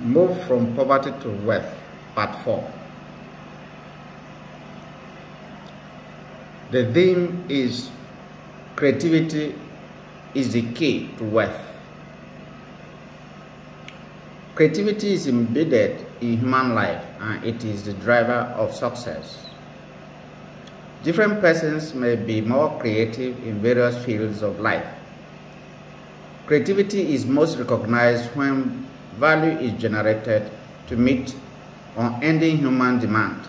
Move from Poverty to Wealth, Part 4. The theme is Creativity is the key to wealth. Creativity is embedded in human life and it is the driver of success. Different persons may be more creative in various fields of life. Creativity is most recognized when value is generated to meet unending human demand.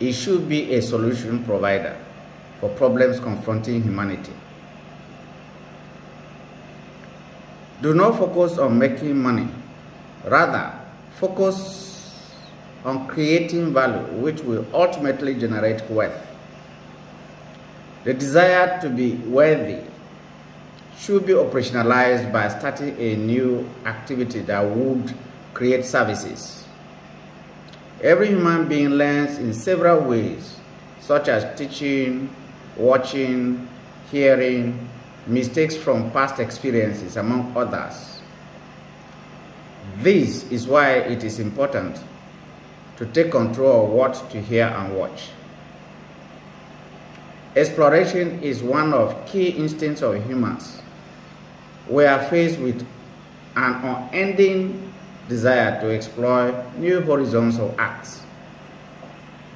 It should be a solution provider for problems confronting humanity. Do not focus on making money. Rather, focus on creating value which will ultimately generate wealth. The desire to be wealthy should be operationalized by starting a new activity that would create services. Every human being learns in several ways, such as teaching, watching, hearing, mistakes from past experiences, among others. This is why it is important to take control of what to hear and watch. Exploration is one of key instincts of humans. We are faced with an unending desire to explore new horizons of acts.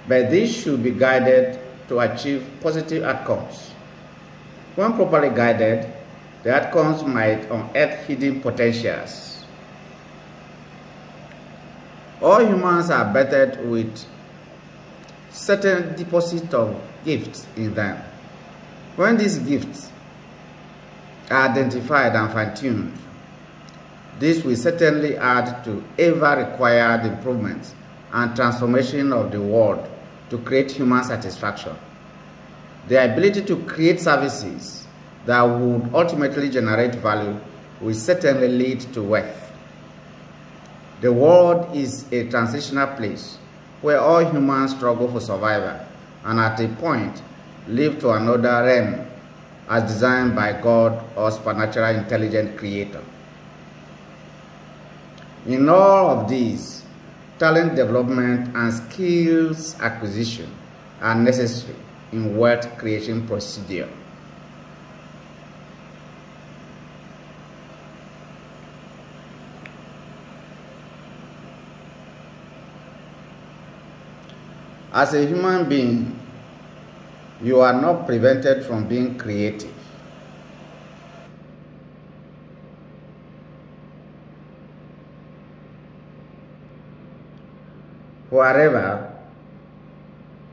But this should be guided to achieve positive outcomes. When properly guided, the outcomes might unearth hidden potentials. All humans are birthed with certain deposit of gifts in them. When these gifts identified and fine-tuned, this will certainly add to ever required improvements and transformation of the world to create human satisfaction. The ability to create services that would ultimately generate value will certainly lead to wealth. The world is a transitional place where all humans struggle for survival and at a point live to another realm as designed by God or supernatural intelligent creator. In all of these, talent development and skills acquisition are necessary in wealth creation procedure. As a human being, you are not prevented from being creative. wherever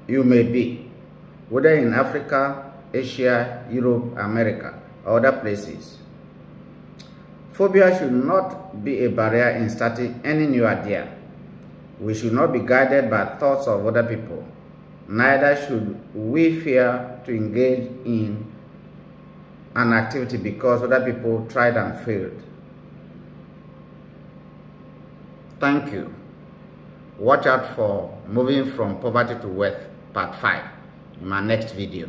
you may be, whether in Africa, Asia, Europe, America, or other places. Phobia should not be a barrier in starting any new idea. We should not be guided by thoughts of other people. Neither should we fear to engage in an activity because other people tried and failed. Thank you. Watch out for moving from poverty to wealth part 5 in my next video.